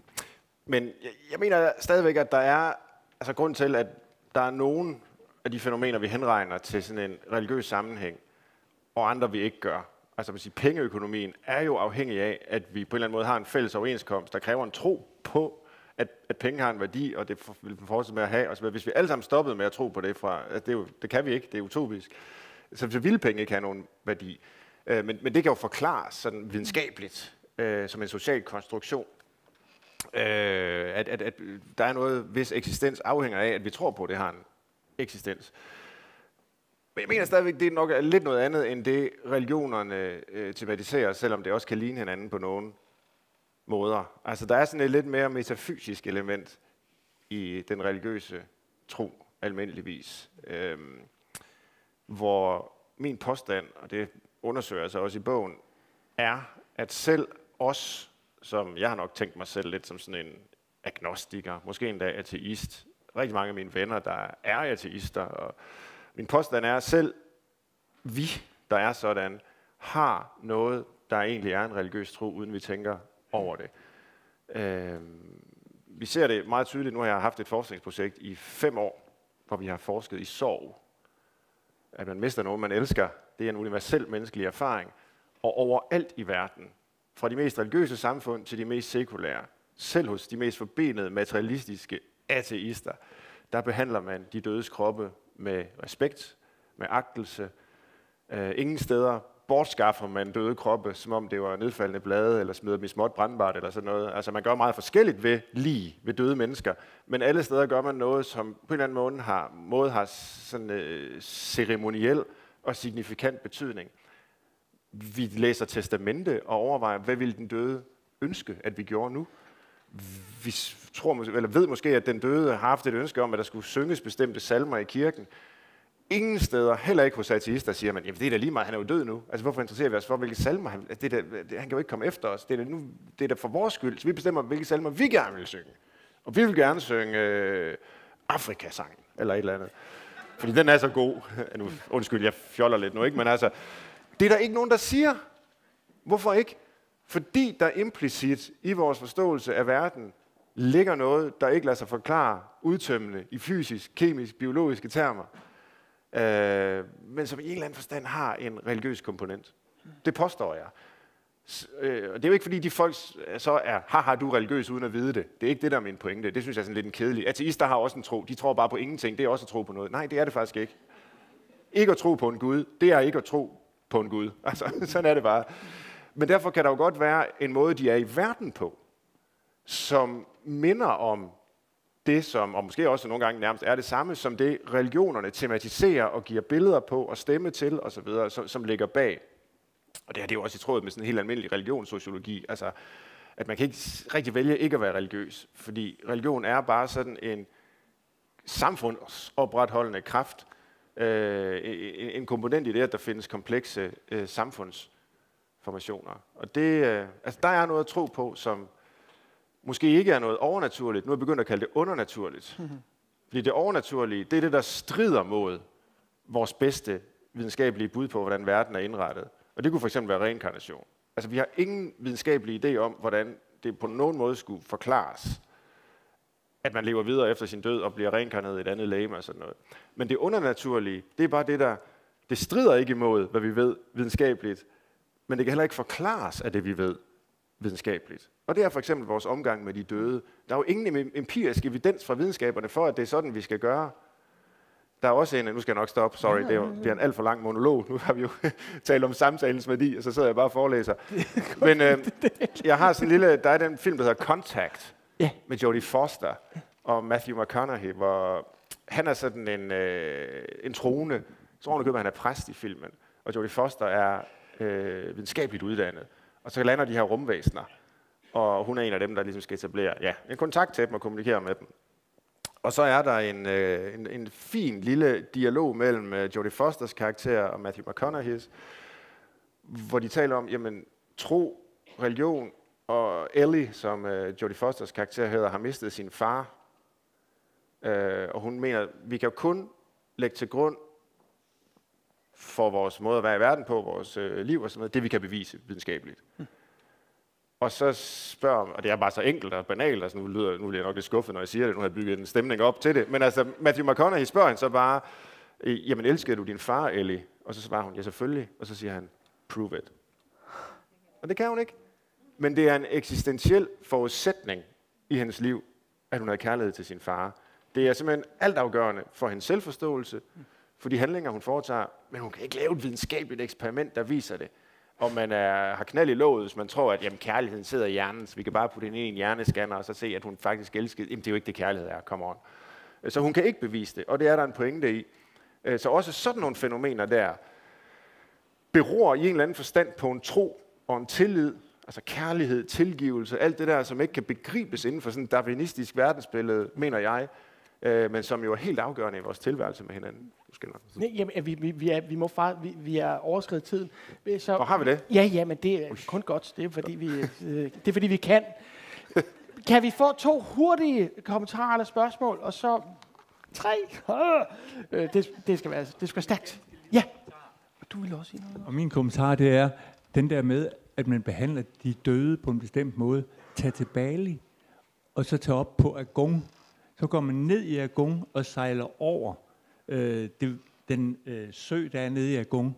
men jeg, jeg mener stadigvæk, at der er altså grund til, at der er nogen af de fænomener, vi henregner til sådan en religiøs sammenhæng, og andre vi ikke gør. Altså man siger, pengeøkonomien er jo afhængig af, at vi på en eller anden måde har en fælles overenskomst, der kræver en tro på, at, at penge har en værdi, og det vil vi fortsætte med at have. Og hvis vi alle sammen stoppede med at tro på det, fra, at det, jo, det kan vi ikke, det er utopisk, så, så ville penge ikke have nogen værdi. Øh, men, men det kan jo forklares sådan videnskabeligt, øh, som en social konstruktion. Øh, at, at, at der er noget, hvis eksistens afhænger af, at vi tror på, at det har en eksistens. Men jeg mener stadigvæk, det er nok lidt noget andet, end det religionerne øh, tematiserer, selvom det også kan ligne hinanden på nogen måder. Altså der er sådan et lidt mere metafysisk element i den religiøse tro, almindeligvis. Øhm, hvor min påstand, og det undersøger jeg så også i bogen, er, at selv os, som jeg har nok tænkt mig selv lidt som sådan en agnostiker, måske endda ateist, rigtig mange af mine venner, der er ateister, og min påstand er, at selv vi, der er sådan, har noget, der egentlig er en religiøs tro, uden vi tænker over det. Øh, vi ser det meget tydeligt. Nu har jeg haft et forskningsprojekt i fem år, hvor vi har forsket i sorg. At man mister noget, man elsker, det er en universel menneskelig erfaring. og overalt i verden, fra de mest religiøse samfund til de mest sekulære, selv hos de mest forbenede materialistiske ateister, der behandler man de dødes kroppe med respekt, med agtelse. Øh, ingen steder bortskaffer man døde kroppe, som om det var nedfaldende blade, eller smider dem i småt brandbart, eller sådan noget. Altså man gør meget forskelligt ved lige, ved døde mennesker, men alle steder gør man noget, som på en eller anden måde har, måde har sådan øh, ceremoniel og signifikant betydning. Vi læser testamente og overvejer, hvad vil den døde ønske, at vi gjorde nu? Vi tror, eller ved måske, at den døde har haft et ønske om, at der skulle synges bestemte salmer i kirken. Ingen steder, heller ikke hos ateister, siger man, jamen det er da lige meget, han er jo død nu. Altså hvorfor interesserer vi os for, hvilke salmer han... Det er da, det, han kan jo ikke komme efter os. Det er, da nu, det er da for vores skyld, så vi bestemmer, hvilke salmer vi gerne vil synge. Og vi vil gerne synge øh, Afrikasangen, eller et eller andet. Fordi den er så god. [laughs] nu, undskyld, jeg fjoller lidt nu, ikke? Men altså, det er der ikke nogen, der siger. Hvorfor ikke? Fordi der implicit i vores forståelse af verden ligger noget, der ikke lader sig forklare udtømmende i fysisk, kemisk, biologiske termer øh, men som i en eller anden forstand har en religiøs komponent. Det påstår jeg. Øh, det er jo ikke fordi de folk øh, så er, haha, du er religiøs uden at vide det. Det er ikke det, der er min pointe. Det synes jeg er sådan lidt en kedelig. Ateister har også en tro. De tror bare på ingenting. Det er også at tro på noget. Nej, det er det faktisk ikke. Ikke at tro på en Gud, det er ikke at tro på en Gud. [laughs] Altså, sådan er det bare. Men derfor kan der jo godt være en måde, de er i verden på, som minder om det, som, og måske også nogle gange nærmest er det samme, som det religionerne tematiserer og giver billeder på og stemme til osv., som, som ligger bag. Og det her det jo også i tråd med sådan en helt almindelig religionssociologi, altså at man kan ikke rigtig vælge ikke at være religiøs, fordi religion er bare sådan en samfundsopretholdende kraft, øh, en, en komponent i det, at der findes komplekse øh, samfundsformationer. Og det, øh, altså der er noget at tro på, som måske ikke er noget overnaturligt. Nu er jeg begyndt at kalde det undernaturligt. Mm-hmm. [laughs] Fordi det overnaturlige, det er det, der strider mod vores bedste videnskabelige bud på, hvordan verden er indrettet. Og det kunne for eksempel være reinkarnation. Altså, vi har ingen videnskabelig idé om, hvordan det på nogen måde skulle forklares, at man lever videre efter sin død og bliver reinkarneret i et andet læge og sådan noget. Men det undernaturlige, det er bare det, der det strider ikke imod, hvad vi ved videnskabeligt, men det kan heller ikke forklares af det, vi ved videnskabeligt. Og det er for eksempel vores omgang med de døde. Der er jo ingen empirisk evidens fra videnskaberne for, at det er sådan, vi skal gøre. Der er også en, nu skal jeg nok stoppe, sorry, det er, det er en alt for lang monolog. Nu har vi jo [laughs] talt om samtalens værdi, og så sidder jeg bare og forelæser. Men øh, [laughs] jeg har sådan en lille, der er den film, der hedder Contact, ja. med Jodie Foster og Matthew McConaughey, hvor han er sådan en, øh, en trone. Jeg tror, at han er præst i filmen, og Jodie Foster er øh, videnskabeligt uddannet. Og så lander de her rumvæsener, og hun er en af dem, der ligesom skal etablere ja, en kontakt til dem og kommunikere med dem. Og så er der en, øh, en, en fin lille dialog mellem øh, Jodie Fosters karakter og Matthew McConaughey's, hvor de taler om, jamen, tro, religion, og Ellie, som øh, Jodie Fosters karakter hedder, har mistet sin far. Øh, og hun mener, vi kan jo kun lægge til grund for vores måde at være i verden på, vores øh, liv og sådan noget, det vi kan bevise videnskabeligt. Hmm. Og så spørger, og det er bare så enkelt og banalt, altså nu, lyder, nu bliver jeg nok lidt skuffet, når jeg siger det, nu har jeg bygget en stemning op til det, men altså Matthew McConaughey spørger hende så bare, jamen elskede du din far, Ellie? Og så svarer hun, ja selvfølgelig, og så siger han, prove it. Og det kan hun ikke. Men det er en eksistentiel forudsætning i hendes liv, at hun har kærlighed til sin far. Det er simpelthen altafgørende for hendes selvforståelse, for de handlinger, hun foretager, men hun kan ikke lave et videnskabeligt eksperiment, der viser det. Og man er, har knald i låget, hvis man tror, at jamen, kærligheden sidder i hjernen, så vi kan bare putte hende ind i en hjernescanner og så se, at hun faktisk elskede. Jamen, det er jo ikke det, kærlighed er. Come on. Øh, så hun kan ikke bevise det, og det er der en pointe i. Øh, så også sådan nogle fænomener der beror i en eller anden forstand på en tro og en tillid, altså kærlighed, tilgivelse, alt det der, som ikke kan begribes inden for sådan et darwinistisk verdensbillede, mener jeg, øh, men som jo er helt afgørende i vores tilværelse med hinanden. Skal nok. Nej, jamen, vi, vi, vi, er, vi, må far, vi, vi er overskrevet tiden. Så, Hvor har vi det? Ja, ja, men det er kun godt. Det er fordi, vi, øh, det er, fordi vi kan. [laughs] Kan vi få to hurtige kommentarer eller spørgsmål, og så tre? Øh, det, det, skal være, det skal være stærkt. Ja. Og du vil også sige noget. Og min kommentar, det er den der med, at man behandler de døde på en bestemt måde. Tag til Bali, og så tage op på Agung så går man ned i Agung og sejler over øh, det, den øh, sø, der er nede i Agung.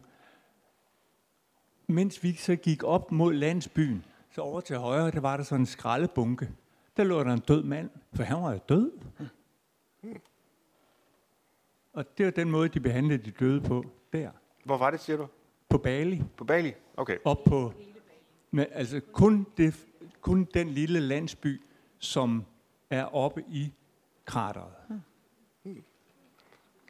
mens vi så gik op mod landsbyen, så over til højre, der var der sådan en skraldebunke. Der lå der en død mand, for han var jo død. Og det var den måde, de behandlede de døde på der. Hvor var det, siger du? På Bali. På Bali? Okay. Op på... Men altså kun, det, kun den lille landsby, som er oppe i krateret.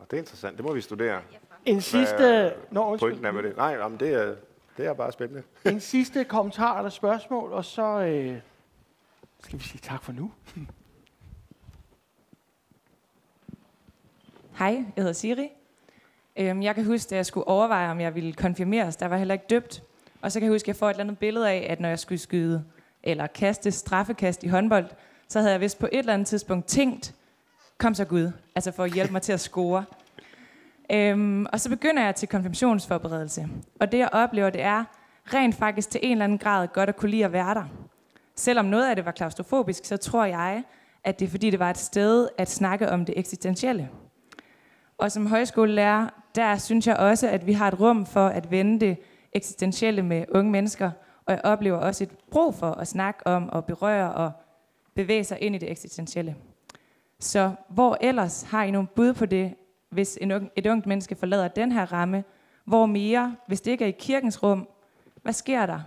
Og det er interessant. Det må vi studere. En sidste... Nå, Pointen er med det. Nej, jamen, det, er, det er bare spændende. [laughs] En sidste kommentar eller spørgsmål, og så øh, skal vi sige tak for nu. [laughs] Hej, jeg hedder Siri. Øhm, Jeg kan huske, da jeg skulle overveje, om jeg ville konfirmeres, der var heller ikke døbt. Og så kan jeg huske, at jeg får et eller andet billede af, at når jeg skulle skyde eller kaste straffekast i håndbold, så havde jeg vist på et eller andet tidspunkt tænkt, kom så Gud, altså for at hjælpe mig til at score. Øhm, og så begynder jeg til konfirmationsforberedelse. Og det jeg oplever, det er rent faktisk til en eller anden grad godt at kunne lide at være der. Selvom noget af det var klaustrofobisk, så tror jeg, at det er fordi, det var et sted at snakke om det eksistentielle. Og som højskolelærer, der synes jeg også, at vi har et rum for at vende det eksistentielle med unge mennesker, og jeg oplever også et brug for at snakke om og berøre og bevæge sig ind i det eksistentielle. Så hvor ellers har I nogle bud på det, hvis en ung, et ungt menneske forlader den her ramme? Hvor mere, hvis det ikke er i kirkens rum, hvad sker der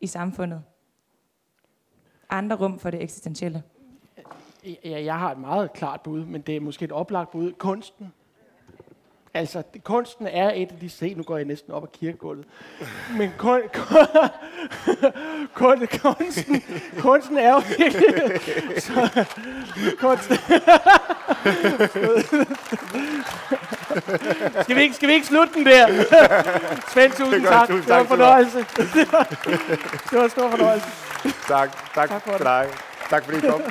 i samfundet? Andre rum for det eksistentielle. Ja, jeg har et meget klart bud, men det er måske et oplagt bud. Kunsten. Altså, det, kunsten er et af de... Se, nu går jeg næsten op ad kirkegulvet. Men kun, kun, kun, kunsten, kunsten er jo virkelig... Så, kunsten, skal, vi ikke, skal vi ikke slutte den der? Svend, tusind tak. tusind Det var en fornøjelse. Det var, det var en stor fornøjelse. Tak, tak, Tak for dig. Tak fordi I kom.